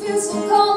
feel so cold.